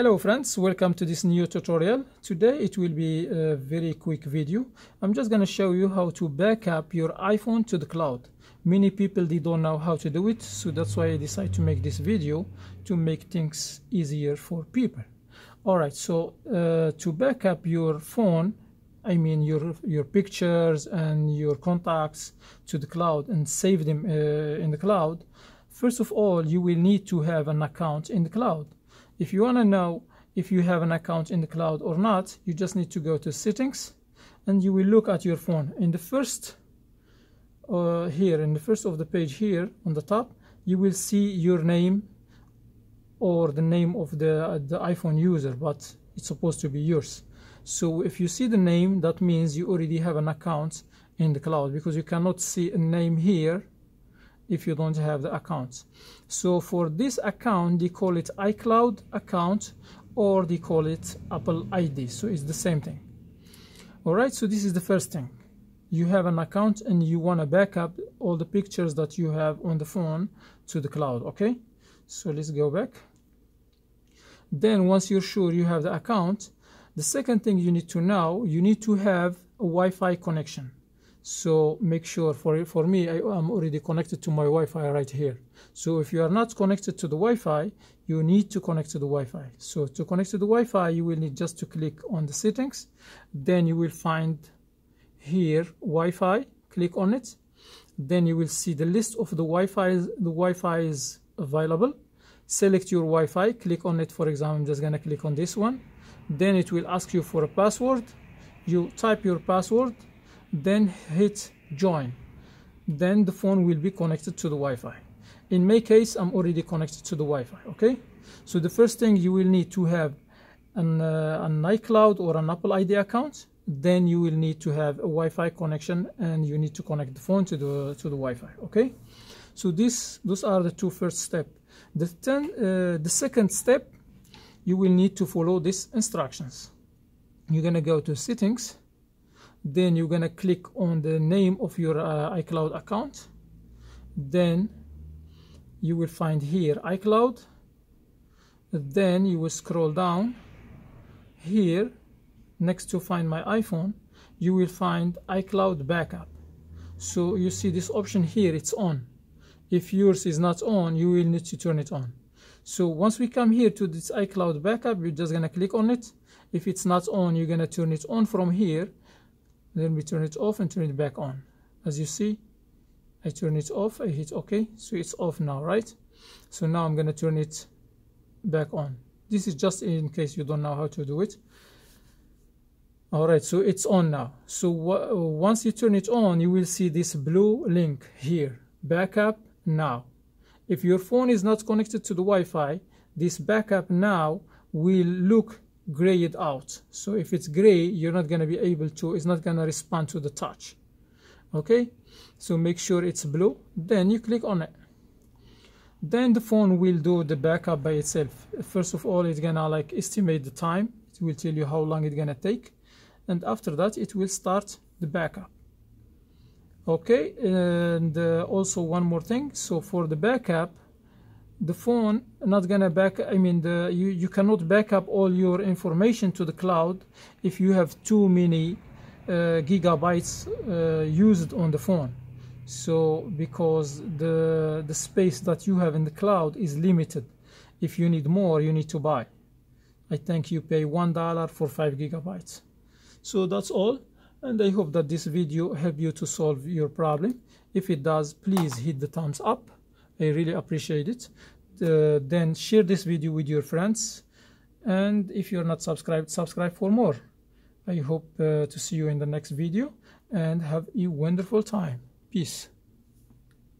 Hello friends, welcome to this new tutorial. Today it will be a very quick video. I'm just going to show you how to back up your iPhone to the cloud. Many people they don't know how to do it, so that's why I decided to make this video to make things easier for people. Alright, so uh, to back up your phone, I mean your your pictures and your contacts to the cloud and save them uh, in the cloud, first of all you will need to have an account in the cloud if you want to know if you have an account in the cloud or not, you just need to go to settings and you will look at your phone. In the first uh, here, in the first of the page here on the top, you will see your name or the name of the, uh, the iPhone user, but it's supposed to be yours. So if you see the name, that means you already have an account in the cloud because you cannot see a name here if you don't have the account. So for this account, they call it iCloud account or they call it Apple ID. So it's the same thing. All right, so this is the first thing. You have an account and you want to back up all the pictures that you have on the phone to the cloud, okay? So let's go back. Then once you're sure you have the account, the second thing you need to know, you need to have a Wi-Fi connection so make sure for for me I am already connected to my Wi-Fi right here. So if you are not connected to the Wi-Fi you need to connect to the Wi-Fi. So to connect to the Wi-Fi you will need just to click on the settings. Then you will find here Wi-Fi click on it. Then you will see the list of the Wi-Fi the Wi-Fi is available. Select your Wi-Fi click on it. For example I'm just gonna click on this one. Then it will ask you for a password. You type your password then hit join. Then the phone will be connected to the Wi-Fi. In my case I'm already connected to the Wi-Fi okay? So the first thing you will need to have an, uh, an iCloud or an Apple ID account. Then you will need to have a Wi-Fi connection and you need to connect the phone to the to the Wi-Fi okay? So this those are the two first step. The ten, uh, the second step you will need to follow these instructions. You're gonna go to settings then you're gonna click on the name of your uh, iCloud account. Then you will find here iCloud. Then you will scroll down. Here next to find my iPhone you will find iCloud backup. So you see this option here it's on. If yours is not on you will need to turn it on. So once we come here to this iCloud backup you're just gonna click on it. If it's not on you're gonna turn it on from here then we turn it off and turn it back on. As you see I turn it off I hit OK. So it's off now right? So now I'm gonna turn it back on. This is just in case you don't know how to do it. Alright so it's on now. So once you turn it on you will see this blue link here. Backup now. If your phone is not connected to the Wi-Fi this backup now will look grayed out. So if it's gray you're not going to be able to it's not going to respond to the touch. Okay? So make sure it's blue. Then you click on it. Then the phone will do the backup by itself. First of all it's gonna like estimate the time. It will tell you how long it's gonna take. And after that it will start the backup. Okay? And uh, also one more thing. So for the backup the phone not gonna back i mean the you, you cannot back up all your information to the cloud if you have too many uh, gigabytes uh, used on the phone. So because the the space that you have in the cloud is limited. If you need more you need to buy. I think you pay one dollar for five gigabytes. So that's all and i hope that this video helped you to solve your problem. If it does please hit the thumbs up I really appreciate it. Uh, then share this video with your friends. And if you're not subscribed, subscribe for more. I hope uh, to see you in the next video and have a wonderful time. Peace.